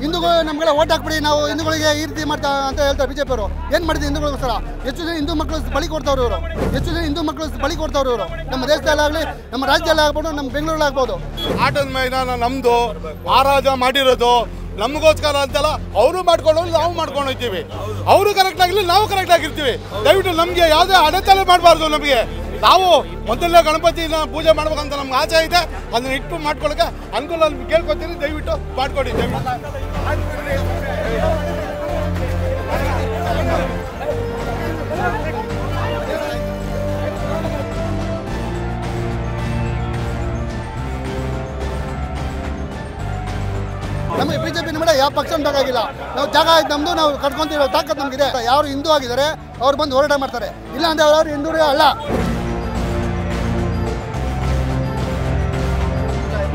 ಹಿಂದೂಗಳು ನಮ್ಗೆಲ್ಲ ಓಟ್ ಹಾಕ್ಬಿಡಿ, ನಾವು ಹಿಂದೂಗಳಿಗೆ ಈ ರೀತಿ ಮಾಡ್ತಾ ಅಂತ ಹೇಳ್ತಾರೆ ಬಿಜೆಪಿ ಅವರು. ಏನ್ ಮಾಡಿದ್ರು ಹಿಂದೂಗಳಿಗೋಸ್ಕರ ಹೆಚ್ಚು ಜನ ಹಿಂದೂ ಮಕ್ಕಳು ಬಳಿ ಕೊಡ್ತಾವ್ರು ಇವರು. ಹೆಚ್ಚು ಜನ ಹಿಂದೂ ಮಕ್ಕಳು ಬಳಿ ಕೊಡ್ತಾವ್ರು ಇವರು. ನಮ್ಮ ದೇಶದಲ್ಲಾಗಲಿ ನಮ್ಮ ರಾಜ್ಯದಲ್ಲಿ ಆಗ್ಬೋದು, ನಮ್ಮ ಬೆಂಗಳೂರಲ್ಲಿ ಆಗ್ಬೋದು. ಆಟದ ಮೈದಾನ ನಮ್ದು ಮಹಾರಾಜ ಮಾಡಿರೋದು. ನಮಗೋಸ್ಕರ ಅಂತಲ್ಲ, ಅವರು ಮಾಡ್ಕೊಂಡು ನಾವು ಮಾಡ್ಕೊಂಡು ಹೋಗ್ತೀವಿ. ಅವರು ಕರೆಕ್ಟ್ ಆಗಿಲ್ಲ ನಾವು ಕರೆಕ್ಟ್ ಆಗಿರ್ತೀವಿ. ದಯವಿಟ್ಟು ನಮಗೆ ಯಾವುದೇ ಅಡೆತಲೆ ಮಾಡಬಾರ್ದು ನಮಗೆ. ನಾವು ಮೊದಲನೇ ಗಣಪತಿನ ಪೂಜೆ ಮಾಡ್ಬೇಕಂತ ನಮ್ಗೆ ಆಸೆ ಇದೆ. ಅದನ್ನ ಇಟ್ಟು ಮಾಡ್ಕೊಳಕ್ಕೆ ಅನುಕೂಲ ಕೇಳ್ಕೊತೀನಿ. ದಯವಿಟ್ಟು ಮಾಡ್ಕೊಡಿ. ಬಿ ಜೆ ಬಿಜೆಪಿ ಮೇಲೆ ಯಾವ ಪಕ್ಷ ಬೇಕಾಗಿಲ್ಲ. ನಾವು ಜಾಗ ಆಯ್ತು ನಮ್ದು, ನಾವು ಕಟ್ಕೊಂತೀವಿ ತಾಕತ್ ನಮ್ಗಿದೆ. ಯಾರು ಹಿಂದೂ ಆಗಿದ್ದಾರೆ, ಅವ್ರು ಬಂದು ಹೋರಾಟ ಮಾಡ್ತಾರೆ. ಇಲ್ಲ ಅಂದ್ರೆ ಅವ್ರವ್ರು ಹಿಂದೂ ಅಲ್ಲ.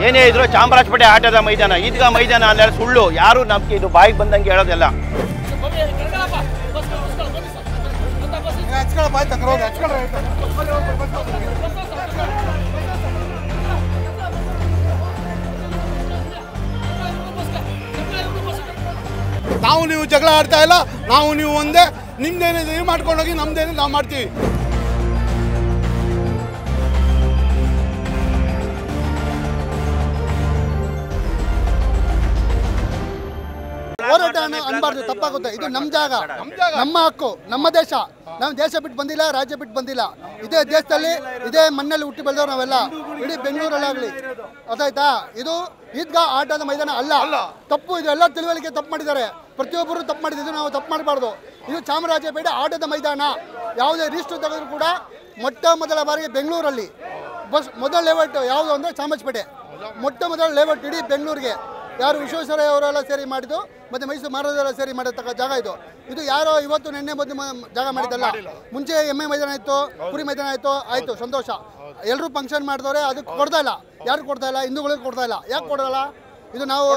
ಏನೇ ಇದ್ರು ಚಾಮರಾಜಪೇಟೆ ಆಟದ ಮೈದಾನ, ಈದ್ಗಾ ಮೈದಾನ ಅಂದ್ರೆ ಸುಳ್ಳು. ಯಾರು ನಮ್ಗೆ ಇದು ಬಾಯಿಗೆ ಬಂದಂಗೆ ಹೇಳೋದಿಲ್ಲ. ನಾವು ನೀವು ಜಗಳ ಆಡ್ತಾ ಇಲ್ಲ, ನಾವು ನೀವು ಒಂದೇ, ನಿಮ್ದೇನಿದೆ ನೀವು ಮಾಡ್ಕೊಂಡೋಗಿ ನಮ್ದೇನಿದೆ, ನಾವು ಮಾಡ್ತೀವಿ. ಅನ್ನೋ ಅನ್ಬಾರ್ದು ತಪ್ಪಾಗುತ್ತೆ. ಇದು ನಮ್ಮ ಜಾಗ. ನಮ್ಮ ಹಕ್ಕು ನಮ್ಮ ದೇಶ. ನಾವು ದೇಶ ಬಿಟ್ಟು ಬಂದಿಲ್ಲ ರಾಜ್ಯ ಬಿಟ್ಟು ಬಂದಿಲ್ಲ. ಇದೇ ದೇಶದಲ್ಲಿ ಇದೇ ಮಣ್ಣಲ್ಲಿ ಹುಟ್ಟಿ ಬೆಳೆದವ್ರು ನಾವೆಲ್ಲ. ಇಡೀ ಬೆಂಗಳೂರಲ್ಲಾಗಲಿ ಅದಾಯ್ತಾ? ಇದು ಈದ್ಗಾ ಆಟದ ಮೈದಾನ ಅಲ್ಲ. ತಪ್ಪು ಇದು ಎಲ್ಲ ತಿಳುವಳಿಕೆ ತಪ್ಪು ಮಾಡಿದ್ದಾರೆ. ಪ್ರತಿಯೊಬ್ಬರು ತಪ್ಪು ಮಾಡಿದ್ದು ನಾವು ತಪ್ಪು ಮಾಡಬಾರ್ದು. ಇದು ಚಾಮರಾಜಪೇಟೆ ಆಟದ ಮೈದಾನ. ಯಾವುದೇ ರಿಜಿಸ್ಟರ್ ತೆಗೆದ್ರು ಕೂಡ ಮೊಟ್ಟ ಮೊದಲ ಬಾರಿಗೆ ಬೆಂಗಳೂರಲ್ಲಿ. ಬಸ್ ಮೊದಲ ಲೇಔಟ್ ಯಾವುದು ಅಂದರೆ ಚಾಮರಾಜಪೇಟೆ ಮೊಟ್ಟ ಮೊದಲ ಲೇಔಟ್ ಇಡೀ ಬೆಂಗಳೂರಿಗೆ. ಯಾರು ವಿಶ್ವೇಶ್ವರಯ್ಯ ಅವರೆಲ್ಲ ಸೇರಿ ಮಾಡಿದ್ದು ಮತ್ತೆ ಮೈಸೂರು ಮಹಾರಾಜರೆಲ್ಲ ಸೇರಿ ಮಾಡಿರ್ತಕ್ಕ ಜಾಗ ಇದು. ಇದು ಯಾರೋ ಇವತ್ತು ನಿನ್ನೆ ಮೊದಲು ಜಾಗ ಮಾಡಿದ್ದಲ್ಲ. ಮುಂಚೆ ಎಮ್ಮೆ ಮೈದಾನ ಇತ್ತು ಪುರಿ ಮೈದಾನ ಇತ್ತು ಆಯ್ತು ಸಂತೋಷ. ಎಲ್ಲರೂ ಫಂಕ್ಷನ್ ಮಾಡಿದವ್ರೆ ಅದಕ್ಕೆ ಕೊಡ್ತಾ ಇಲ್ಲ. ಯಾರು ಕೊಡ್ತಾ ಇಲ್ಲ? ಹಿಂದೂಗಳಿಗೆ ಕೊಡ್ತಾ ಇಲ್ಲ. ಯಾಕೆ ಕೊಡಲ್ಲ? ಇದು ನಾವು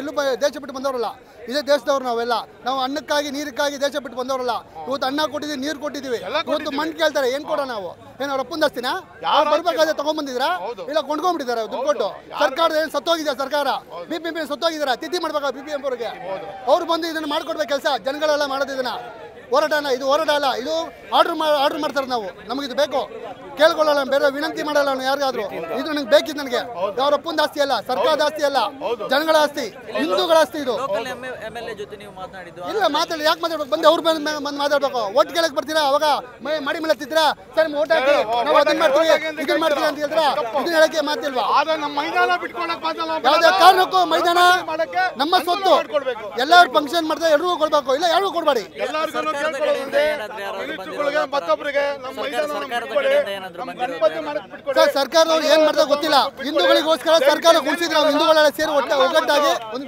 ಎಲ್ಲೂ ದೇಶ ಬಿಟ್ಟು ಬಂದವರಲ್ಲ. ಇದೇ ದೇಶದವ್ರು ನಾವೆಲ್ಲ. ನಾವು ಅನ್ನಕ್ಕಾಗಿ ನೀರಿಕ್ಕಾಗಿ ದೇಶ ಬಿಟ್ಟು ಬಂದವರಲ್ಲ. ಇವತ್ತು ಅನ್ನ ಕೊಟ್ಟಿದ್ದೀವಿ ನೀರು ಕೊಟ್ಟಿದ್ದೀವಿ. ಇವತ್ತು ಮಣ್ಣು ಕೇಳ್ತಾರೆ ಏನ್ ಕೊಡೋ ನಾವು? ಏನು ಅವ್ರ ಅಪ್ಪನ ಯಾರು ಬರ್ಬೇಕಾದ್ರೆ ತಗೊಂಡ್ಬಂದಿದ್ರ ಇಲ್ಲ ಕೊಂಡ್ಕೊಂಡ್ಬಿಟ್ಟಿದ್ದಾರೆ ದುಡ್ಡು ಕೊಟ್ಟು. ಸರ್ಕಾರ ಏನು ಸತ್ತೋಗಿದೆ ಸರ್ಕಾರ? ಬಿ ಪಿ ಎಂ ಪಿ ಸತ್ತೋಗಿದಾರ ತಿಥಿ ಮಾಡ್ಬೇಕಾ ಬಿ ಪಿ ಎಂ ಅವ್ರಿಗೆ? ಅವ್ರು ಬಂದು ಇದನ್ನ ಮಾಡ್ಕೊಡ್ಬೇಕು ಕೆಲಸ. ಜನಗಳೆಲ್ಲ ಮಾಡೋದು ಇದನ್ನ. ಹೋರಾಟನ ಇದು ಹೋರಾಟ ಅಲ್ಲ ಇದು ಆರ್ಡರ್ ಆರ್ಡರ್ ಮಾಡ್ತಾರೆ ನಾವು. ನಮಗೆ ಇದು ಬೇಕು. ಕೇಳ್ಕೊಳ್ಳಲ್ಲ ಬೇರೆ ವಿನಂತಿ ಮಾಡಲ್ಲ ನಾನು ಯಾರಿಗಾದ್ರು. ಇದು ನನಗೆ ಬೇಕಿತ್ತು ನನಗೆ. ಅವ್ರ ಅಪ್ಪನ ಆಸ್ತಿ ಅಲ್ಲ ಸರ್ಕಾರದ ಆಸ್ತಿ ಅಲ್ಲ ಜನಗಳ ಆಸ್ತಿ ಹಿಂದೂಗಳ ಆಸ್ತಿ ಇದು. ಲೋಕಲ್ ಎಂ ಜೊತೆ ನೀವು ಮಾತನಾಡಿದ್ದು ಇಲ್ಲ ಮಾತಾಡಿ ಯಾಕೆ ಮಾತಾಡ್ಬೇಕು? ಬಂದು ಅವ್ರ ಮೇಲೆ ಬಂದು ಮಾತಾಡ್ಬೇಕು. ಓಟ್ ಕೇಳಕ್ ಬರ್ತೀರಾ? ಅವಾಗ ಮೈ- ಮಾಡಿ ಮೇಲೆ ತಿದ್ರಾ ಸರ್ ಓಟ್ ಹಾಕಿ ನಾವು ಅದನ್ನ ಮಾಡ್ತೀವಿ. ಇದನ್ನ ಮಾಡ್ತೀವಿ ಅಂತ ಹೇಳಿದ್ರ ಇದನ್ನ ಹೇಳಕ್ಕೆ ಮಾತಿಲ್ವಾ? ಯಾವುದೇ. ಕಾರಣಕ್ಕೂ ಮೈದಾನ ನಮ್ಮ ಸ್ವತ್ತು. ಎಲ್ಲಾರು ಫಂಕ್ಷನ್ ಮಾಡ್ತಾರೆ ಎಲ್ರಿಗೂ ಕೊಡ್ಬೇಕು. ಇಲ್ಲ ಯಾರಿಗೂ ಕೊಡ್ಬೇಡಿ. ಮತ್ತೊಬ್ಬರಿಗೆ ಸರ್ ಸರ್ಕಾರದವ್ರು ಏನ್ ಮಾಡ್ತಾರೆ ಗೊತ್ತಿಲ್ಲ. ಹಿಂದೂಗಳಿಗೋಸ್ಕರ ಸರ್ಕಾರ ಕುಣಿಸಿದ್ರು ನಾವು ಹಿಂದೂಗಳೆಲ್ಲ ಸೇರಿ ಒಟ್ಟೆ ಒಗ್ಗಟ್ಟಾಗಿ ಒಂದು.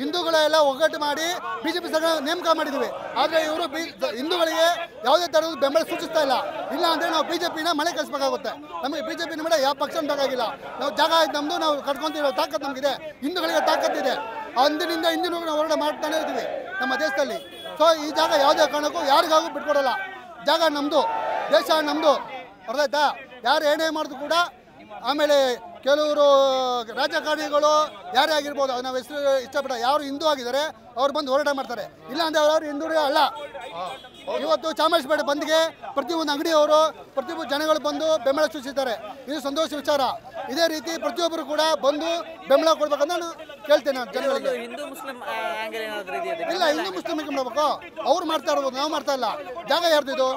ಹಿಂದೂಗಳೆಲ್ಲ ಒಗ್ಗಟ್ಟು ಮಾಡಿ ಬಿಜೆಪಿ ಸರ್ಕಾರ ನೇಮಕ ಮಾಡಿದ್ವಿ ಆದ್ರೆ ಇವರು ಹಿಂದೂಗಳಿಗೆ ಯಾವುದೇ ತರಹದ ಬೆಂಬಲ ಸೂಚಿಸ್ತಾ ಇಲ್ಲ. ಇಲ್ಲ ಅಂದ್ರೆ ನಾವು ಬಿಜೆಪಿನ ಮಳೆ ಕಳಿಸ್ಬೇಕಾಗುತ್ತೆ. ನಮಗೆ ಬಿಜೆಪಿ ಮೇಲೆ ಯಾವ ಪಕ್ಷ ಬೇಕಾಗಿಲ್ಲ. ನಾವು ಜಾಗ ಆಯ್ತು ನಮ್ದು ನಾವು ಕಟ್ಕೊಂತೀವಿ ತಾಕತ್ ನಮಗಿದೆ. ಹಿಂದೂಗಳಿಗೆ ತಾಕತ್ತಿದೆ. ಅಂದಿನಿಂದ ಹಿಂದಿನ ಹೋರಾಟ ಮಾಡ್ತಾನೆ ಇದ್ದೀವಿ ನಮ್ಮ ದೇಶದಲ್ಲಿ. ಸೊ, ಈ ಜಾಗ ಯಾವುದೇ ಕಾರಣಕ್ಕೂ ಯಾರಿಗಾಗೂ ಬಿಟ್ಕೊಡಲ್ಲ. ಜಾಗ ನಮ್ಮದು ದೇಶ ನಮ್ಮದು ಅರ್ಥ ಯಾರು ಏನೇ ಮಾಡಿದ್ರು ಕೂಡ, ಆಮೇಲೆ ಕೆಲವರು ರಾಜಕಾರಣಿಗಳು ಯಾರೇ ಆಗಿರ್ಬೋದು ನಾವು ಹೆಸರು ಇಷ್ಟಪಡ, ಯಾರು ಹಿಂದೂ ಆಗಿದ್ದಾರೆ, ಅವ್ರು ಬಂದು ಹೋರಾಟ ಮಾಡ್ತಾರೆ. ಇಲ್ಲ ಅಂದ್ರೆ ಅವರು ಹಿಂದೂ ಅಲ್ಲ. ಇವತ್ತು ಚಾಮರಾಜಪೇಟೆ ಬಂದ್ಗೆ ಪ್ರತಿಯೊಂದು ಅಂಗಡಿಯವರು ಪ್ರತಿಯೊಬ್ಬರು ಜನಗಳು ಬಂದು ಬೆಂಬಲ ಸೂಚಿಸಿದ್ದಾರೆ. ಇದು ಸಂತೋಷ ವಿಚಾರ. ಇದೇ ರೀತಿ ಪ್ರತಿಯೊಬ್ಬರು ಕೂಡ ಬಂದು ಬೆಂಬಲ ಕೊಡ್ಬೇಕಂತ ನಾನು ಕೇಳ್ತೇನೆ ನಾನು ಜನಗಳಿಗೆ. ಹಿಂದೂ ಮುಸ್ಲಿಂ ಆಂಗಲ್ ಏನಾದ್ರೂ ಇದೆಯಾ ಇಲ್ಲ ಹಿಂದೂ ಮುಸ್ಲಿಮ್ಗೆ ಮಾಡಬೇಕು? ಅವ್ರು ಮಾಡ್ತಾ ಇರ್ಬೋದು ನಾವು ಮಾಡ್ತಾ ಇಲ್ಲ. ಜಾಗ ಯಾರ್ದು ಇದು?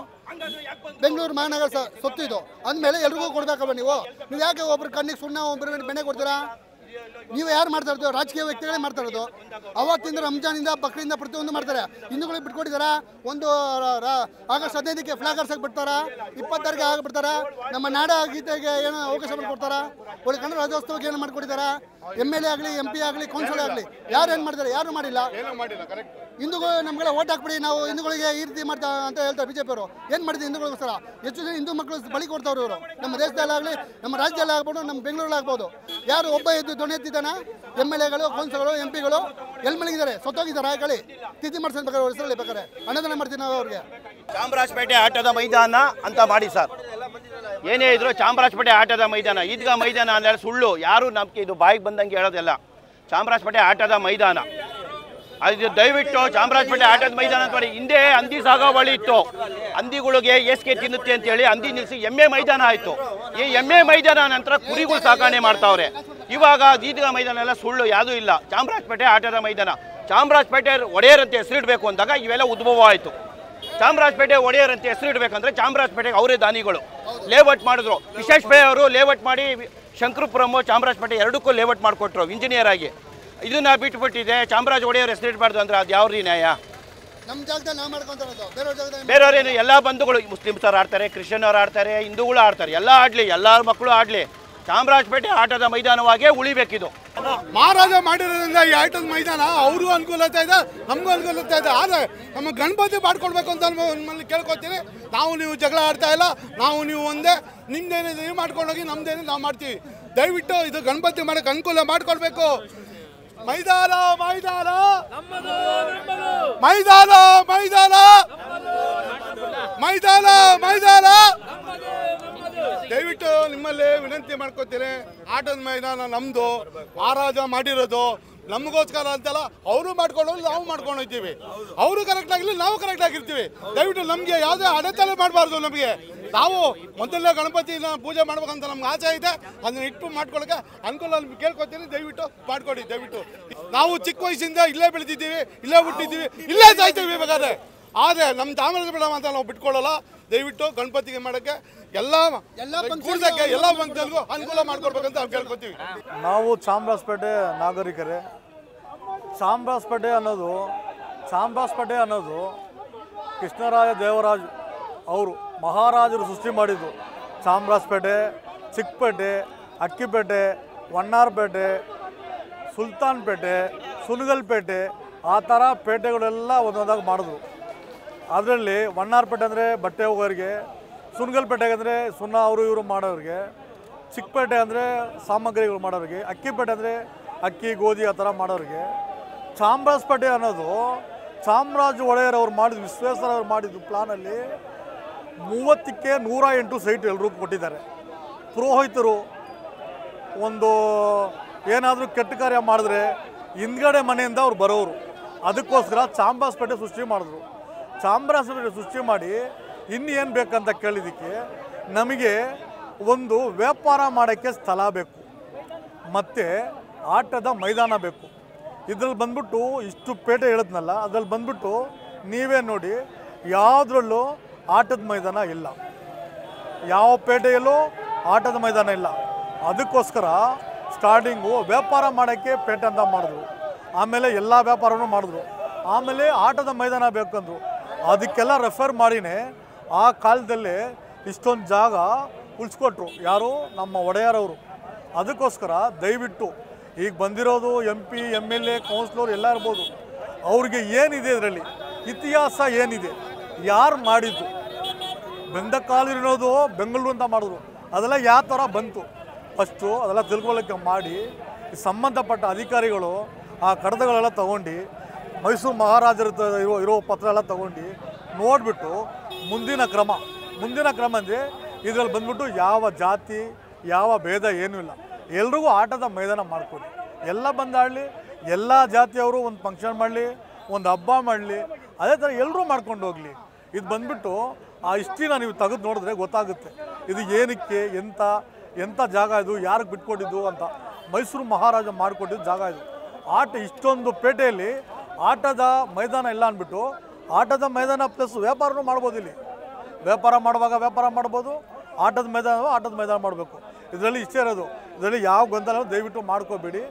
ಬೆಂಗಳೂರು ಮಹಾನಗರ ಸೊತ್ತು ಇದು. ಅಂದಮೇಲೆ ಎಲ್ರಿಗೂ ಕೊಡ್ಬೇಕಲ್ವ ನೀವು? ನೀವು ಯಾಕೆ ಒಬ್ರು ಕಣ್ಣಿಗೆ ಸುಣ್ಣ ಒಬ್ಬರು ಬೆಣ್ಣೆ ಕೊಡ್ತೀರಾ? ನೀವು ಯಾರು ಮಾಡ್ತಾ ಇರೋದು? ರಾಜಕೀಯ ವ್ಯಕ್ತಿಗಳೇ ಮಾಡ್ತಾ ಇರೋದು. ಅವತ್ತಿಂದ ರಂಜಾನಿಂದ ಬಕ್ರಿಂದ ಪ್ರತಿಯೊಂದು ಮಾಡ್ತಾರೆ. ಹಿಂದೂಗಳಿಗೆ ಬಿಟ್ಕೊಟ್ಟಿದಾರ? ಒಂದು ಆಗಸ್ಟ್ ಹದಿನೈದಕ್ಕೆ ಫ್ಲಾಗ್ ಆಗಿ ಬಿಡ್ತಾರ? ಇಪ್ಪತ್ತಾರಿಗೆ ಆಗಿಬಿಡ್ತಾರ? ನಮ್ಮ ನಾಡ ಗೀತೆಗೆ ಏನೋ ಅವಕಾಶ ಮಾಡಿಕೊಡ್ತಾರ? ಒಳ್ಳೆ ಕನ್ನಡ ರಾಜ್ಯೋತ್ಸವಕ್ಕೆ ಏನು ಮಾಡ್ಕೊಟ್ಟಿದಾರ? ಎಂ ಎಲ್ ಎ ಆಗಲಿ ಎಂ ಪಿ ಆಗಲಿ ಕೌನ್ಸಿಲರ್ ಆಗಲಿ ಯಾರು ಏನು ಮಾಡ್ತಾರೆ? ಯಾರು ಮಾಡಿಲ್ಲ? ಹಿಂದೂಗಳು ನಮಗೆಲ್ಲ ಓಟ್ ಹಾಕ್ಬಿಡಿ ನಾವು ಹಿಂದೂಗಳಿಗೆ ಈ ರೀತಿ ಮಾಡ್ತಾ ಅಂತ ಹೇಳ್ತಾರೆ ಬಿಜೆಪಿ ಅವರು ಏನು ಮಾಡಿದ್ರು ಹಿಂದೂಗಳಿಗೋಸ್ಕರ? ಹೆಚ್ಚು ಜನ ಹಿಂದೂ ಮಕ್ಕಳು ಬಲಿ ಕೊಡ್ತಾವ್ರು ಇವರು. ನಮ್ಮ ದೇಶದಲ್ಲಾಗಲಿ ನಮ್ಮ ರಾಜ್ಯದಲ್ಲಿ ಆಗ್ಬೋದು ನಮ್ಮ ಬೆಂಗಳೂರಲ್ಲಿ ಆಗ್ಬೋದು ಯಾರು ಒಬ್ಬ ಎದ್ದು ದೊಣ್ಣೆ ಎತ್ತಿದ್ದಾನ? ಎಂ ಎಲ್ ಎಗಳು ಕೌನ್ಸಿಲರ್ಗಳು ಎಂ ಪಿಗಳು ಎಲ್ಲಿ ಮಲಗಿದ್ದಾರೆ ಸತ್ತೋಗಿದ್ದಾರೆ? ಆ ಕಳಿ ತಿಥಿ ಮಾಡ್ಸೋದು ಬೇಕಾದ್ರೆ ಅವ್ರ ಹೆಸರಲ್ಲಿ ಬೇಕಾದ್ರೆ. ಅನ್ನದಾನ ಮಾಡ್ತೀನಿ ನಾವು ಅವ್ರಿಗೆ. ಚಾಮರಾಜಪೇಟೆ ಆಟದ ಮೈದಾನ ಅಂತ ಮಾಡಿ ಸರ್. ಏನೇ ಇದ್ರು ಚಾಮರಾಜಪೇಟೆ ಆಟದ ಮೈದಾನ. ಈದ್ಗಾ ಮೈದಾನ ಅಂದ್ರೆ ಸುಳ್ಳು. ಯಾರು ನಮ್ಗೆ ಇದು ಬಾಯಿಗೆ ಬಂದಂಗೆ ಹೇಳೋದಿಲ್ಲ. ಚಾಮರಾಜಪೇಟೆ ಆಟದ ಮೈದಾನ. ಅದು ದಯವಿಟ್ಟು ಚಾಮರಾಜಪೇಟೆ ಆಟದ ಮೈದಾನ ಅಂತ ಮಾಡಿ. ಹಿಂದೆ ಹಂದಿ ಸಾಗಾವಳಿ ಇತ್ತು. ಹಂದಿಗಳಿಗೆ ಏಸ್ಗೆ ತಿನ್ನುತ್ತೆ ಅಂತೇಳಿ ಹಂದಿ ನಿಲ್ಲಿಸಿ ಎಮ್ಮೆ ಮೈದಾನ ಆಯಿತು. ಈ ಎಮ್ಮೆ ಮೈದಾನ ನಂತರ ಕುರಿಗಳು ಸಾಕಣೆ ಮಾಡ್ತಾವ್ರೆ. ಇವಾಗ ಈದ್ಗಾ ಮೈದಾನ ಎಲ್ಲ ಸುಳ್ಳು ಯಾವುದೂ ಇಲ್ಲ. ಚಾಮರಾಜಪೇಟೆ ಆಟದ ಮೈದಾನ. ಚಾಮರಾಜಪೇಟೆ ಒಡೆಯರಂತೆ ಹೆಸರಿಡಬೇಕು ಅಂದಾಗ ಇವೆಲ್ಲ ಉದ್ಭವ ಆಯಿತು. ಚಾಮರಾಜಪೇಟೆ ಒಡೆಯರಂತೆ ಹೆಸರಿಡಬೇಕಂದ್ರೆ ಚಾಮರಾಜಪೇಟೆಗೆ ಅವರೇ ದಾನಿಗಳು. ಲೇಔಟ್ ಮಾಡಿದ್ರು. ವಿಶೇಷ ಪೇ ಅವರು ಲೇಔಟ್ ಮಾಡಿ ಶಂಕರಪುರಮ್ಮು ಚಾಮರಾಜಪೇಟೆ ಎರಡಕ್ಕೂ ಲೇಔಟ್ ಮಾಡಿಕೊಟ್ರು ಇಂಜಿನಿಯರ್ ಆಗಿ. ಇದನ್ನ ಬಿಟ್ಬಿಟ್ಟಿದೆ. ಚಾಮರಾಜ ಒಡೆಯರ್ ಹೆಸರಿಡಬಾರ್ದು ಅಂದ್ರೆ ಅದು ಯಾವ ರೀ ನ್ಯಾಯ ಬೇರೆಯವ್ರೇನು ಎಲ್ಲ ಬಂಧುಗಳು ಮುಸ್ಲಿಮ್ಸ್ ಅವ್ರು ಆಡ್ತಾರೆ ಕ್ರಿಶ್ಚಿಯನ್ ಅವ್ರು ಆಡ್ತಾರೆ ಹಿಂದೂಗಳು ಆಡ್ತಾರೆ ಎಲ್ಲ ಆಡಲಿ ಎಲ್ಲರ ಮಕ್ಕಳು ಆಡಲಿ. ಚಾಮರಾಜಪೇಟೆ ಆಟದ ಮೈದಾನವಾಗೇ ಉಳಿಬೇಕಿದು. ಮಹಾರಾಜ ಮಾಡಿರೋದ್ರಿಂದ ಈ ಆಟದ ಮೈದಾನ ಅವ್ರಿಗೂ ಅನುಕೂಲತೆ ಇದೆ, ನಮಗೂ ಅನುಕೂಲತೆ ಇದೆ. ಆದರೆ ನಮ್ಮ ಗಣಪತಿ ಮಾಡ್ಕೊಡ್ಬೇಕು ಅಂತ ನಮ್ಮ- ನಿಮ್ಮಲ್ಲಿ ಕೇಳ್ಕೊತೀನಿ. ನಾವು ನೀವು ಜಗಳ ಆಡ್ತಾ ಇಲ್ಲ, ನಾವು ನೀವು ಒಂದೇ. ನಿಮ್ದೇನಿದೆ ನೀವು ಮಾಡ್ಕೊಂಡೋಗಿ ನಮ್ದೇನಿದೆ ನಾವು ಮಾಡ್ತೀವಿ. ದಯವಿಟ್ಟು ಇದು ಗಣಪತಿ ಮಾಡೋಕೆ ಅನುಕೂಲ ಮಾಡ್ಕೊಳ್ಬೇಕು. ಮೈದಾನ ಮೈದಾನ. ಮೈದಾನ ಮೈದಾನ. ಮೈದಾನ ಮೈದಾನ. ದಯವಿಟ್ಟು ನಿಮ್ಮಲ್ಲಿ ವಿನಂತಿ ಮಾಡ್ಕೋತೀನಿ, ಆಟದ ಮೈದಾನ ನಮ್ಮದು ಮಹಾರಾಜ ಮಾಡಿರೋದು, ನಮಗೋಸ್ಕರ ಅಂತಲ್ಲ, ಅವರು ಮಾಡ್ಕೊಂಡು ನಾವು ಮಾಡ್ಕೊಂಡು ಹೋಗ್ತೀವಿ. ಅವರು ಕರೆಕ್ಟ್ ಆಗಿರ್ಲಿ, ನಾವು ಕರೆಕ್ಟ್ ಆಗಿರ್ತೀವಿ. ದಯವಿಟ್ಟು ನಮಗೆ ಯಾವುದೇ ಅಡೆತಡೆ ಮಾಡಬಾರ್ದು ನಮಗೆ. ನಾವು ಮೊದಲನೇ ಗಣಪತಿನ ಪೂಜೆ ಮಾಡ್ಬೇಕಂತ ನಮ್ಗೆ ಆಸೆ ಇದೆ. ಅದನ್ನ ಇಟ್ಟು ಮಾಡ್ಕೊಳಕ್ಕೆ ಅನುಕೂಲ ಕೇಳ್ಕೊತೀನಿ. ದಯವಿಟ್ಟು ಮಾಡ್ಕೊಡಿ, ದಯವಿಟ್ಟು. ನಾವು ಚಿಕ್ಕ ವಯಸ್ಸಿಂದ ಇಲ್ಲೇ ಬೆಳೆದಿದ್ದೀವಿ, ಇಲ್ಲೇ ಹುಟ್ಟಿದ್ದೀವಿ, ಇಲ್ಲೇ ಸಾಯ್ತೀವಿ ಬೇಕಾದ್ರೆ. ಆದರೆ ನಮ್ಮ ಬೇಡ ಅಂತ ನಾವು ಬಿಟ್ಕೊಳ್ಳಲ್ಲ. ದಯವಿಟ್ಟು ಗಣಪತಿಗೆ ಮಾಡೋಕ್ಕೆ ಎಲ್ಲ ಎಲ್ಲ ಕೂಡ್ಸಕ್ಕೆ ಎಲ್ಲ ಫಂಕ್ಷನ್ಗೂ ಅನುಕೂಲ ಮಾಡ್ಕೊಡ್ಬೇಕಂತ ನಾವು ಕೇಳ್ಕೊತೀವಿ. ನಾವು ಚಾಮರಾಜಪೇಟೆ ನಾಗರಿಕರೇ. ಚಾಮರಾಜಪೇಟೆ ಅನ್ನೋದು ಚಾಮರಾಜಪೇಟೆ ಅನ್ನೋದು ಕೃಷ್ಣರಾಜ ದೇವರಾಜ್ ಅವರು ಮಹಾರಾಜರು ಸೃಷ್ಟಿ ಮಾಡಿದ್ದು. ಚಾಮರಾಜಪೇಟೆ ಚಿಕ್ಕಪೇಟೆ ಅಕ್ಕಿಪೇಟೆ ವಣ್ಣಾರಪೇಟೆ ಸುಲ್ತಾನ್ಪೇಟೆ ಸುನಗಲ್ಪೇಟೆ ಆ ಥರ ಪೇಟೆಗಳೆಲ್ಲ ಒಂದೊಂದಾಗಿ ಮಾಡಿದ್ರು. ಅದರಲ್ಲಿ ವಣ್ಣಾರ್ಪೇಟೆ ಅಂದರೆ ಬಟ್ಟೆ ಹೋಗೋರಿಗೆ ಸುನಗಲ್ಪೇಟೆಗೆ ಅಂದರೆ ಸುಣ್ಣ ಅವರು ಇವರು ಮಾಡೋರಿಗೆ, ಚಿಕ್ಕಪೇಟೆ ಅಂದರೆ ಸಾಮಗ್ರಿಗಳು ಮಾಡೋರಿಗೆ, ಅಕ್ಕಿಪೇಟೆ ಅಂದರೆ ಅಕ್ಕಿ, ಗೋಧಿ ಆ ಥರ ಮಾಡೋರಿಗೆ. ಚಾಮರಾಜಪೇಟೆ ಅನ್ನೋದು ಚಾಮರಾಜ ಒಡೆಯರ್ ಅವ್ರು ಮಾಡಿದ, ವಿಶ್ವೇಶ್ವರ ಅವ್ರು ಮಾಡಿದ್ದು ಪ್ಲಾನಲ್ಲಿ ಮೂವತ್ತಕ್ಕೆ ನೂರ ಎಂಟು ಸೈಟ್ ಎಲ್ಲರೂ ಕೊಟ್ಟಿದ್ದಾರೆ. ಪುರೋಹಿತರು ಒಂದು ಏನಾದರೂ ಕೆಟ್ಟ ಕಾರ್ಯ ಮಾಡಿದ್ರೆ ಹಿಂದ್ಗಡೆ ಮನೆಯಿಂದ ಅವ್ರು ಬರೋರು. ಅದಕ್ಕೋಸ್ಕರ ಚಾಮರಾಜಪೇಟೆ ಸೃಷ್ಟಿ ಮಾಡಿದ್ರು. ಚಾಮರಾಜಪೇಟೆ ಸೃಷ್ಟಿ ಮಾಡಿ ಇನ್ನೇನು ಬೇಕಂತ ಕೇಳಿದ್ದಕ್ಕೆ ನಮಗೆ ಒಂದು ವ್ಯಾಪಾರ ಮಾಡೋಕ್ಕೆ ಸ್ಥಳ ಬೇಕು, ಮತ್ತು ಆಟದ ಮೈದಾನ ಬೇಕು. ಇದ್ರಲ್ಲಿ ಬಂದ್ಬಿಟ್ಟು ಇಷ್ಟು ಪೇಟೆ ಹೇಳಿದ್ನಲ್ಲ, ಅದ್ರಲ್ಲಿ ಬಂದ್ಬಿಟ್ಟು ನೀವೇ ನೋಡಿ ಯಾವುದ್ರಲ್ಲೂ ಆಟದ ಮೈದಾನ ಇಲ್ಲ. ಯಾವ ಪೇಟೆಯಲ್ಲೂ ಆಟದ ಮೈದಾನ ಇಲ್ಲ. ಅದಕ್ಕೋಸ್ಕರ ಸ್ಟಾರ್ಟಿಂಗು ವ್ಯಾಪಾರ ಮಾಡೋಕ್ಕೆ ಪೇಟೆ ಅಂತ ಮಾಡಿದ್ರು. ಆಮೇಲೆ ಎಲ್ಲ ವ್ಯಾಪಾರನೂ ಮಾಡಿದ್ರು. ಆಮೇಲೆ ಆಟದ ಮೈದಾನ ಬೇಕಂದ್ರು. ಅದಕ್ಕೆಲ್ಲ ರೆಫರ್ ಮಾಡಿನೇ ಆ ಕಾಲದಲ್ಲಿ ಇಷ್ಟೊಂದು ಜಾಗ ಉಳಿಸ್ಕೊಟ್ರು. ಯಾರು? ನಮ್ಮ ಒಡೆಯರವರು. ಅದಕ್ಕೋಸ್ಕರ ದಯವಿಟ್ಟು ಈಗ ಬಂದಿರೋದು M P M L A councillor ಎಲ್ಲ ಇರ್ಬೋದು. ಅವ್ರಿಗೆ ಏನಿದೆ ಇದರಲ್ಲಿ? ಇತಿಹಾಸ ಏನಿದೆ? ಯಾರು ಮಾಡಿದ್ದು? ಬೆಂದ ಕಾಲಿರೋದು ಬೆಂಗಳೂರು ಅಂತ ಮಾಡಿದ್ರು. ಅದೆಲ್ಲ ಯಾವ ಥರ ಬಂತು? ಫಸ್ಟು ಅದೆಲ್ಲ ತಿಳ್ಕೊಳ್ಳೋಕ್ಕೆ ಮಾಡಿ ಸಂಬಂಧಪಟ್ಟ ಅಧಿಕಾರಿಗಳು ಆ ಕಡತಗಳೆಲ್ಲ ತಗೊಂಡು ಮೈಸೂರು ಮಹಾರಾಜರ ಇರೋ ಇರೋ ಪತ್ರ ಎಲ್ಲ ತಗೊಂಡು ನೋಡಿಬಿಟ್ಟು ಮುಂದಿನ ಕ್ರಮ. ಮುಂದಿನ ಕ್ರಮ ಅಂದರೆ ಇದರಲ್ಲಿ ಬಂದ್ಬಿಟ್ಟು ಯಾವ ಜಾತಿ, ಯಾವ ಭೇದ ಏನೂ ಇಲ್ಲ. ಎಲ್ರಿಗೂ ಆಟದ ಮೈದಾನ ಮಾಡ್ಕೊಡಿ. ಎಲ್ಲ ಬಂದಾಡಲಿ ಎಲ್ಲ ಜಾತಿಯವರು ಒಂದು ಫಂಕ್ಷನ್ ಮಾಡಲಿ, ಒಂದು ಹಬ್ಬ ಮಾಡಲಿ, ಅದೇ ಥರ ಎಲ್ಲರೂ ಮಾಡ್ಕೊಂಡು ಹೋಗಲಿ. ಇದು ಬಂದ್ಬಿಟ್ಟು ಆ ಇಷ್ಟಿನ ನೀವು ತೆಗೆದು ನೋಡಿದ್ರೆ ಗೊತ್ತಾಗುತ್ತೆ. ಇದು ಏನಕ್ಕೆ ಎಂಥ ಎಂಥ ಜಾಗ ಇದು, ಯಾರಿಗೆ ಬಿಟ್ಕೊಟ್ಟಿದ್ದು ಅಂತ. ಮೈಸೂರು ಮಹಾರಾಜ ಮಾಡಿಕೊಟ್ಟಿದ್ದು ಜಾಗ ಇದು. ಆಟ ಇಷ್ಟೊಂದು ಪೇಟೆಯಲ್ಲಿ ಆಟದ ಮೈದಾನ ಇಲ್ಲ ಅಂದ್ಬಿಟ್ಟು ಆಟದ ಮೈದಾನ ಪ್ಲಸ್ ವ್ಯಾಪಾರನೂ ಮಾಡ್ಬೋದು ಇಲ್ಲಿ. ವ್ಯಾಪಾರ ಮಾಡುವಾಗ ವ್ಯಾಪಾರ ಮಾಡ್ಬೋದು, ಆಟದ ಮೈದಾನ ಆಟದ ಮೈದಾನ ಮಾಡಬೇಕು. ಇದರಲ್ಲಿ ಇಷ್ಟೇ ಇರೋದು. ಇದರಲ್ಲಿ ಯಾವ ಗೊಂದಲ ದಯವಿಟ್ಟು ಮಾಡ್ಕೋಬೇಡಿ.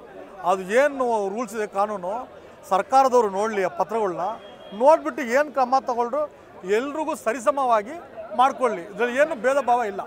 ಅದು ಏನು ರೂಲ್ಸ್ ಇದೆ, ಕಾನೂನು, ಸರ್ಕಾರದವರು ನೋಡಲಿ ಆ ಪತ್ರಗಳನ್ನ ನೋಡಿಬಿಟ್ಟು ಏನು ಕ್ರಮ ತಗೊಳ್ರು, ಎಲ್ರಿಗೂ ಸರಿಸಮವಾಗಿ ಮಾಡ್ಕೊಳ್ಳಿ. ಇದರಲ್ಲಿ ಏನು ಭೇದ ಭಾವ ಇಲ್ಲ.